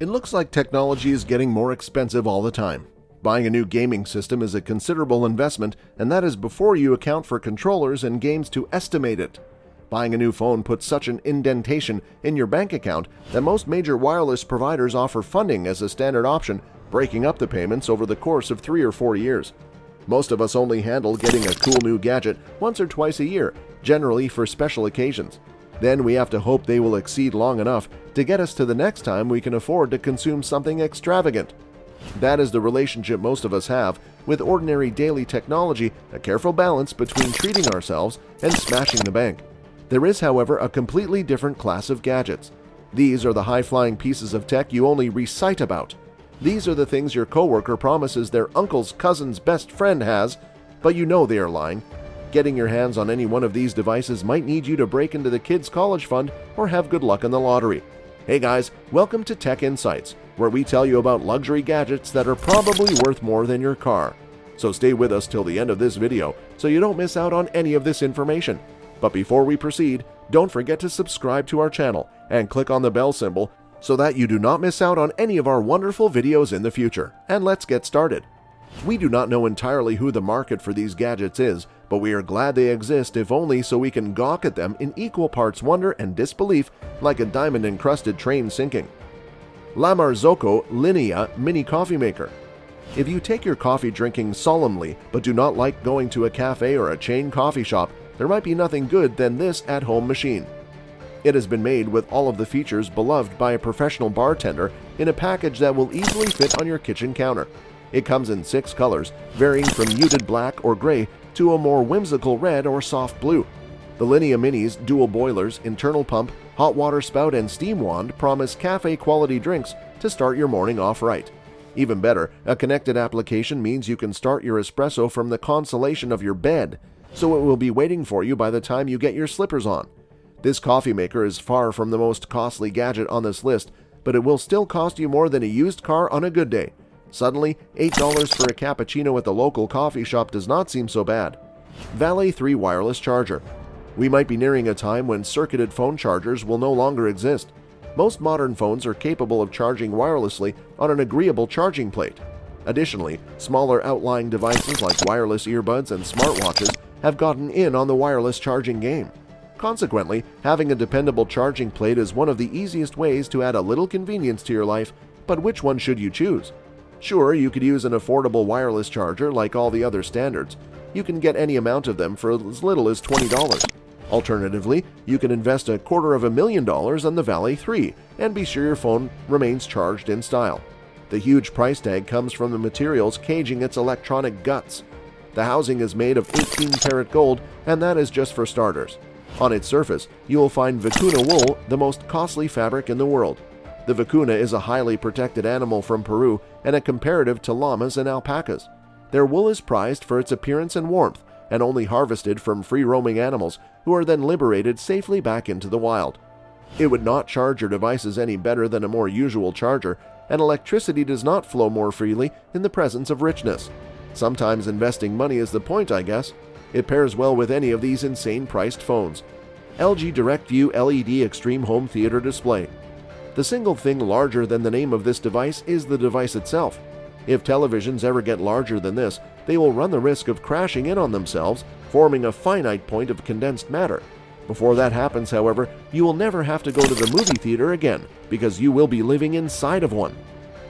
It looks like technology is getting more expensive all the time. Buying a new gaming system is a considerable investment, and that is before you account for controllers and games to estimate it. Buying a new phone puts such an indentation in your bank account that most major wireless providers offer funding as a standard option, breaking up the payments over the course of three or four years. Most of us only handle getting a cool new gadget once or twice a year, generally for special occasions. Then we have to hope they will exceed long enough to get us to the next time we can afford to consume something extravagant. That is the relationship most of us have with ordinary daily technology, a careful balance between treating ourselves and smashing the bank. There is, however, a completely different class of gadgets. These are the high-flying pieces of tech you only recite about. These are the things your coworker promises their uncle's cousin's best friend has, but you know they are lying. Getting your hands on any one of these devices might need you to break into the kids' college fund or have good luck in the lottery. Hey guys, welcome to Tech Insights, where we tell you about luxury gadgets that are probably worth more than your car. So stay with us till the end of this video so you don't miss out on any of this information. But before we proceed, don't forget to subscribe to our channel and click on the bell symbol so that you do not miss out on any of our wonderful videos in the future. And let's get started. We do not know entirely who the market for these gadgets is, but we are glad they exist if only so we can gawk at them in equal parts wonder and disbelief like a diamond-encrusted train sinking. La Marzocco Linea Mini Coffee Maker If you take your coffee drinking solemnly but do not like going to a cafe or a chain coffee shop, there might be nothing good than this at-home machine. It has been made with all of the features beloved by a professional bartender in a package that will easily fit on your kitchen counter. It comes in six colors, varying from muted black or gray to a more whimsical red or soft blue. The Linea Mini's dual boilers, internal pump, hot water spout, and steam wand promise cafe-quality drinks to start your morning off right. Even better, a connected application means you can start your espresso from the consolation of your bed, so it will be waiting for you by the time you get your slippers on. This coffee maker is far from the most costly gadget on this list, but it will still cost you more than a used car on a good day. Suddenly, $8 for a cappuccino at the local coffee shop does not seem so bad. Valet 3 Wireless Charger We might be nearing a time when circuited phone chargers will no longer exist. Most modern phones are capable of charging wirelessly on an agreeable charging plate. Additionally, smaller outlying devices like wireless earbuds and smartwatches have gotten in on the wireless charging game. Consequently, having a dependable charging plate is one of the easiest ways to add a little convenience to your life, but which one should you choose? Sure, you could use an affordable wireless charger like all the other standards. You can get any amount of them for as little as $20. Alternatively, you can invest a quarter of a million dollars on the Valet 3 and be sure your phone remains charged in style. The huge price tag comes from the materials caging its electronic guts. The housing is made of 18 karat gold, and that is just for starters. On its surface, you will find vicuna wool, the most costly fabric in the world. The vicuna is a highly protected animal from Peru and a comparative to llamas and alpacas. Their wool is prized for its appearance and warmth, and only harvested from free-roaming animals who are then liberated safely back into the wild. It would not charge your devices any better than a more usual charger, and electricity does not flow more freely in the presence of richness. Sometimes investing money is the point, I guess. It pairs well with any of these insane priced phones. LG DirectView LED Extreme Home Theater Display. The single thing larger than the name of this device is the device itself. If televisions ever get larger than this, they will run the risk of crashing in on themselves, forming a finite point of condensed matter. Before that happens, however, you will never have to go to the movie theater again because you will be living inside of one.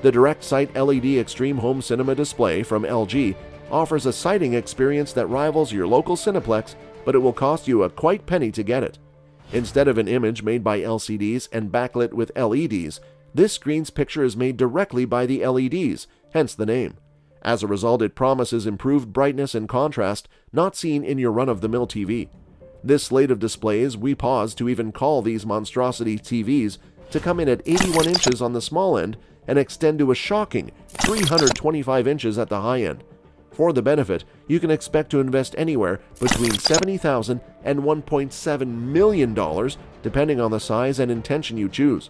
The Direct Sight LED Extreme Home Cinema display from LG offers a sighting experience that rivals your local Cineplex, but it will cost you a quite penny to get it. Instead of an image made by LCDs and backlit with LEDs, this screen's picture is made directly by the LEDs, hence the name. As a result, it promises improved brightness and contrast not seen in your run-of-the-mill TV. This slate of displays, we pause to even call these monstrosity TVs, to come in at 81 inches on the small end and extend to a shocking 325 inches at the high end. For the benefit, you can expect to invest anywhere between $70,000 and $1.7 million, depending on the size and intention you choose.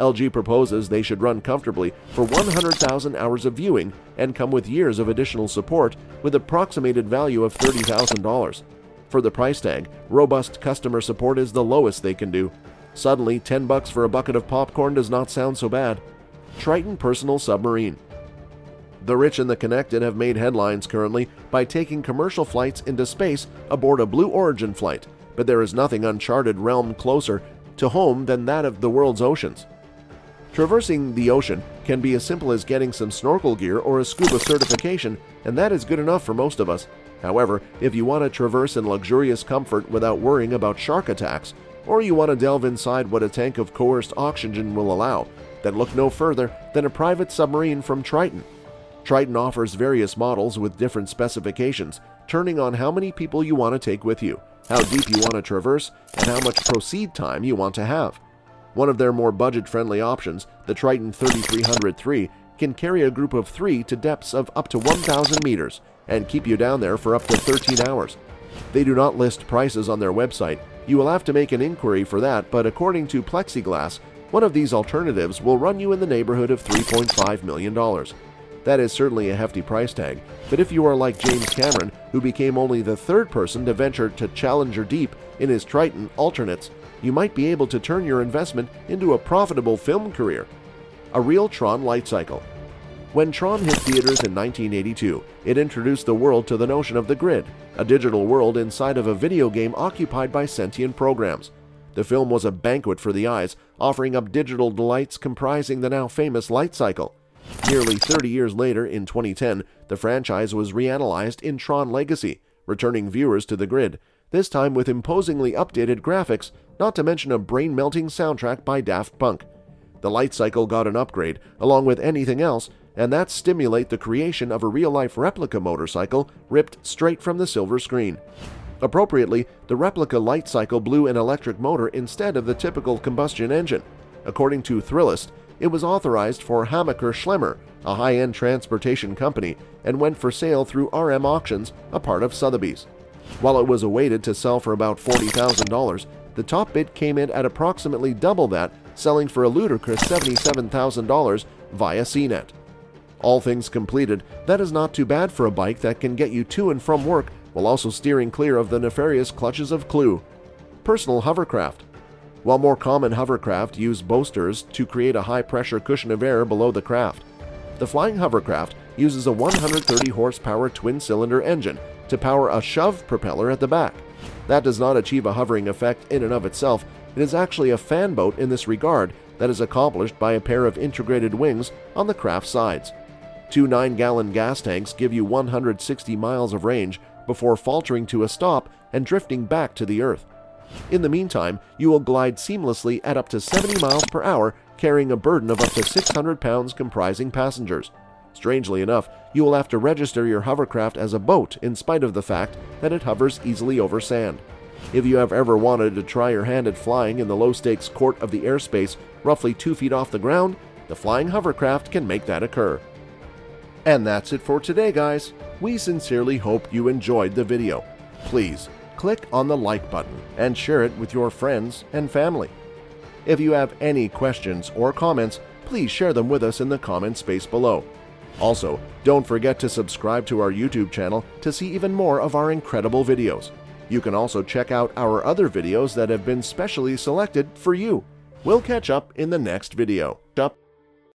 LG proposes they should run comfortably for 100,000 hours of viewing and come with years of additional support with approximated value of $30,000. For the price tag, robust customer support is the lowest they can do. Suddenly, 10 bucks for a bucket of popcorn does not sound so bad. Triton Personal Submarine. The rich and the connected have made headlines currently by taking commercial flights into space aboard a Blue Origin flight, but there is nothing uncharted realm closer to home than that of the world's oceans. Traversing the ocean can be as simple as getting some snorkel gear or a scuba certification, and that is good enough for most of us. However, if you want to traverse in luxurious comfort without worrying about shark attacks, or you want to delve inside what a tank of coerced oxygen will allow, then look no further than a private submarine from Triton. Triton offers various models with different specifications, turning on how many people you want to take with you, how deep you want to traverse, and how much proceed time you want to have. One of their more budget-friendly options, the Triton 3303, can carry a group of three to depths of up to 1,000 meters and keep you down there for up to 13 hours. They do not list prices on their website. You will have to make an inquiry for that, but according to Plexiglass, one of these alternatives will run you in the neighborhood of $3.5 million. That is certainly a hefty price tag, but if you are like James Cameron, who became only the third person to venture to Challenger Deep in his Triton alternates, you might be able to turn your investment into a profitable film career. A real Tron light cycle. When Tron hit theaters in 1982, it introduced the world to the notion of the grid, a digital world inside of a video game occupied by sentient programs. The film was a banquet for the eyes, offering up digital delights comprising the now famous light cycle. Nearly 30 years later, in 2010, the franchise was reanalyzed in Tron Legacy, returning viewers to the grid, this time with imposingly updated graphics, not to mention a brain-melting soundtrack by Daft Punk. The light cycle got an upgrade, along with anything else, and that stimulate the creation of a real-life replica motorcycle ripped straight from the silver screen. Appropriately, the replica light cycle blew an electric motor instead of the typical combustion engine. According to Thrillist, it was authorized for Hammacher Schlemmer, a high-end transportation company, and went for sale through RM Auctions, a part of Sotheby's. While it was awaited to sell for about $40,000, the top bid came in at approximately double that, selling for a ludicrous $77,000 via CNET. All things completed, that is not too bad for a bike that can get you to and from work while also steering clear of the nefarious clutches of CLU. Personal hovercraft. While more common hovercraft use boosters to create a high-pressure cushion of air below the craft, the flying hovercraft uses a 130 horsepower twin-cylinder engine to power a shove propeller at the back. That does not achieve a hovering effect in and of itself, it is actually a fan boat in this regard that is accomplished by a pair of integrated wings on the craft sides. Two 9-gallon gas tanks give you 160 miles of range before faltering to a stop and drifting back to the earth. In the meantime, you will glide seamlessly at up to 70 miles per hour, carrying a burden of up to 600 pounds comprising passengers. Strangely enough, you will have to register your hovercraft as a boat in spite of the fact that it hovers easily over sand. If you have ever wanted to try your hand at flying in the low-stakes court of the airspace roughly two feet off the ground, the flying hovercraft can make that occur. And that's it for today, guys. We sincerely hope you enjoyed the video. Please, click on the like button and share it with your friends and family. If you have any questions or comments, please share them with us in the comment space below. Also, don't forget to subscribe to our YouTube channel to see even more of our incredible videos. You can also check out our other videos that have been specially selected for you. We'll catch up in the next video. Up.